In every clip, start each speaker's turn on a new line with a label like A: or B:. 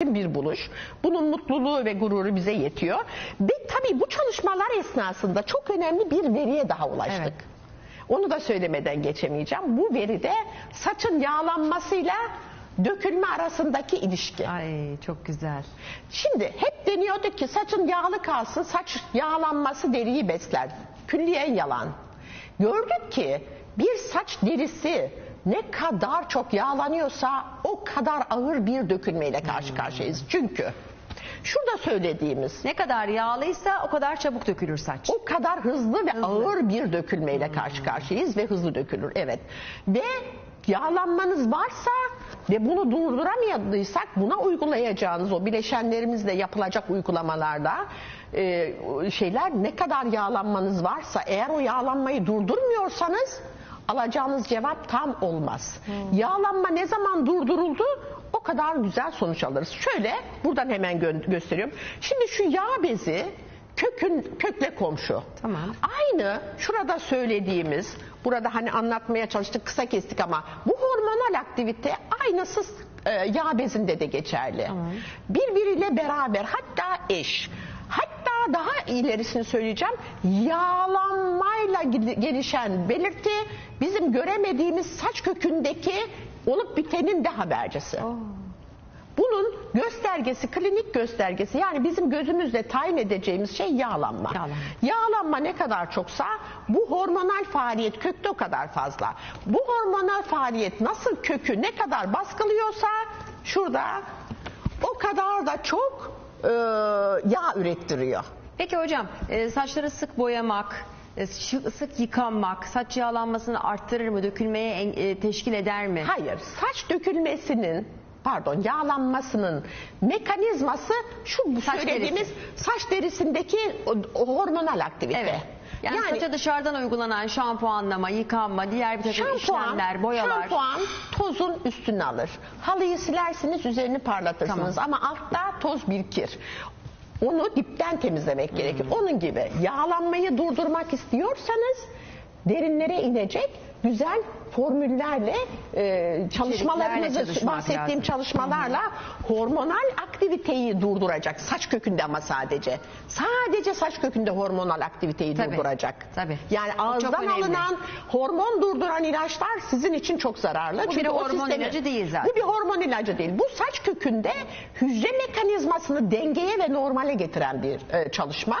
A: bir buluş. Bunun mutluluğu ve gururu bize yetiyor. Ve tabii bu çalışmalar esnasında çok önemli bir veriye daha ulaştık.
B: Evet.
A: Onu da söylemeden geçemeyeceğim. Bu veride saçın yağlanmasıyla dökülme arasındaki ilişki.
B: Ay çok güzel.
A: Şimdi hep deniyordu ki saçın yağlı kalsın, saç yağlanması deriyi besler. Külliyen yalan. Gördük ki bir saç derisi ne kadar çok yağlanıyorsa o kadar ağır bir dökülmeyle karşı karşıyayız. Çünkü şurada söylediğimiz
B: Ne kadar yağlıysa o kadar çabuk dökülür saç.
A: o kadar hızlı ve ağır bir dökülmeyle karşı karşıyayız ve hızlı dökülür. Evet. Ve yağlanmanız varsa ve bunu durduramadıysak buna uygulayacağınız o bileşenlerimizle yapılacak uygulamalarda e, şeyler ne kadar yağlanmanız varsa eğer o yağlanmayı durdurmuyorsanız alacağınız cevap tam olmaz. Yağlanma ne zaman durduruldu o kadar güzel sonuç alırız. Şöyle buradan hemen gö- gösteriyorum. Şimdi şu yağ bezi kökün kökle komşu.
B: Tamam.
A: Aynı şurada söylediğimiz, burada hani anlatmaya çalıştık kısa kestik ama bu hormonal aktivite aynısı e, yağ bezinde de geçerli.
B: Tamam.
A: Birbiriyle beraber hatta eş. Hatta daha ilerisini söyleyeceğim. Yağlanmayla gelişen belirti bizim göremediğimiz saç kökündeki olup bitenin de habercisi. Bunun göstergesi, klinik göstergesi yani bizim gözümüzle tayin edeceğimiz şey yağlanma.
B: Yağlanma.
A: Yağlanma ne kadar çoksa bu hormonal faaliyet kökte o kadar fazla. Bu hormonal faaliyet nasıl kökü ne kadar baskılıyorsa şurada o kadar da çok e, yağ ürettiriyor.
B: Peki hocam e, saçları sık boyamak, e, şı- sık yıkanmak saç yağlanmasını arttırır mı? Dökülmeye en- e, teşkil eder mi?
A: Hayır, saç dökülmesinin pardon yağlanmasının mekanizması şu
B: Saç
A: söylediğimiz saç derisindeki o, o hormonal aktivite.
B: Evet. Yani, saça dışarıdan uygulanan şampuanlama, yıkanma, diğer bir takım işlemler, boyalar.
A: şampuan tozun üstüne alır. Halıyı silersiniz üzerini parlatırsınız ama altta toz birikir. Onu dipten temizlemek gerekir.
B: Hmm.
A: Onun gibi yağlanmayı durdurmak istiyorsanız derinlere inecek güzel formüllerle e, çalışmalarınızı
B: çalışmak
A: bahsettiğim
B: lazım.
A: çalışmalarla hormonal aktiviteyi durduracak. Saç kökünde ama sadece. Sadece saç kökünde hormonal aktiviteyi
B: Tabii,
A: durduracak.
B: tabii.
A: Yani
B: O
A: ağızdan alınan hormon durduran ilaçlar sizin için çok zararlı.
B: Bu bir
A: Çünkü o
B: hormon
A: sistemi-
B: ilacı değil zaten.
A: Bu bir hormon ilacı değil. Bu saç kökünde hücre mekanizmasını dengeye ve normale getiren bir e, çalışma.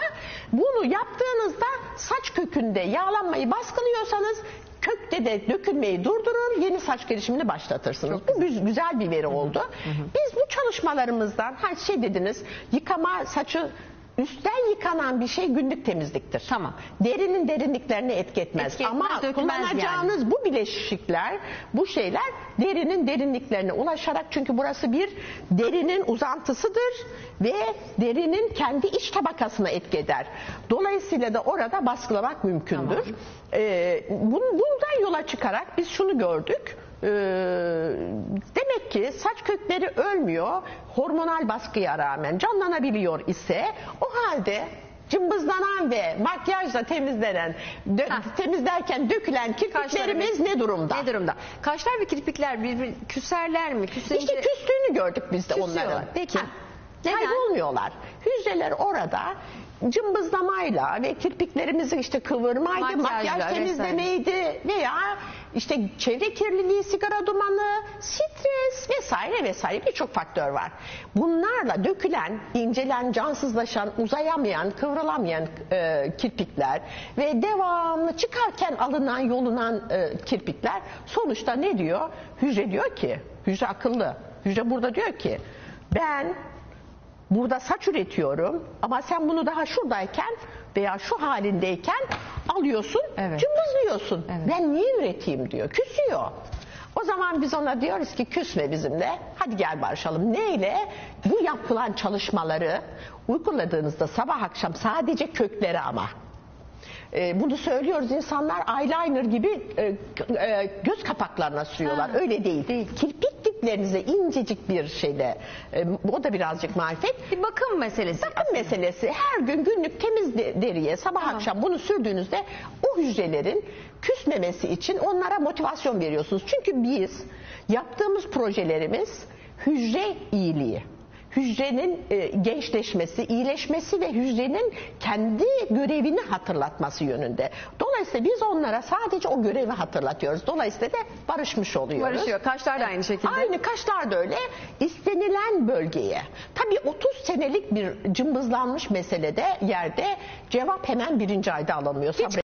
A: Bunu yaptığınızda saç kökünde yağlanmayı baskılıyorsanız kökte de dökülmeyi durdurur, yeni saç gelişimini başlatırsınız. bu güz- güzel bir veri oldu. Biz bu çalışmalarımızdan her şey dediniz, yıkama saçı Üstten yıkanan bir şey günlük temizliktir.
B: Tamam.
A: Derinin derinliklerini etki etmez.
B: Etki etmez,
A: Ama kullanacağınız bu bileşikler, bu şeyler derinin derinliklerine ulaşarak çünkü burası bir derinin uzantısıdır ve derinin kendi iç tabakasına etki eder. Dolayısıyla da orada baskılamak mümkündür. Ee, bun- bundan yola çıkarak biz şunu gördük. Ee, demek ki saç kökleri ölmüyor hormonal baskıya rağmen canlanabiliyor ise o halde cımbızlanan ve makyajla temizlenen dö-
B: Heh.
A: temizlerken dökülen kirpiklerimiz ne durumda?
B: Ne durumda? Kaşlar ve kirpikler birbir küserler mi? Küsünce...
A: İşte küstüğünü gördük biz de
B: Küsüyorlar.
A: onların.
B: Peki.
A: Ha,
B: Neden?
A: Kaybolmuyorlar. Hücreler orada cımbızlamayla ve kirpiklerimizi işte kıvırmaydı, makyaj
B: vesaire.
A: temizlemeydi veya işte çevre kirliliği, sigara dumanı, stres vesaire vesaire birçok faktör var. Bunlarla dökülen, incelen, cansızlaşan, uzayamayan, kıvrılamayan e, kirpikler ve devamlı çıkarken alınan, yolunan e, kirpikler sonuçta ne diyor? Hücre diyor ki, hücre akıllı. Hücre burada diyor ki ben burada saç üretiyorum ama sen bunu daha şuradayken veya şu halindeyken alıyorsun,
B: Evet.
A: cımbızlıyorsun.
B: Evet.
A: Ben niye üreteyim diyor. Küsüyor. O zaman biz ona diyoruz ki küsme bizimle. Hadi gel barışalım. Neyle? Bu yapılan çalışmaları uyguladığınızda sabah akşam sadece kökleri ama. E, bunu söylüyoruz insanlar eyeliner gibi e, e, göz kapaklarına sürüyorlar.
B: Ha.
A: Öyle değil.
B: Değil.
A: Kirpik diplerinize incecik bir şeyle e, o da birazcık marifet.
B: Bir bakım meselesi.
A: Bakım meselesi her gün günlük temiz de- deriye sabah
B: Tamam.
A: akşam bunu sürdüğünüzde o hücrelerin küsmemesi için onlara motivasyon veriyorsunuz. Çünkü biz yaptığımız projelerimiz hücre iyiliği. Hücrenin e, gençleşmesi, iyileşmesi ve hücrenin kendi görevini hatırlatması yönünde. Dolayısıyla biz onlara sadece o görevi hatırlatıyoruz. Dolayısıyla da barışmış oluyoruz.
B: Barışıyor. Kaşlar da aynı şekilde.
A: Aynı kaşlar da öyle. İstenilen bölgeye. Tabii 30 senelik bir cımbızlanmış meselede yerde cevap hemen birinci ayda alamıyor. Sabret-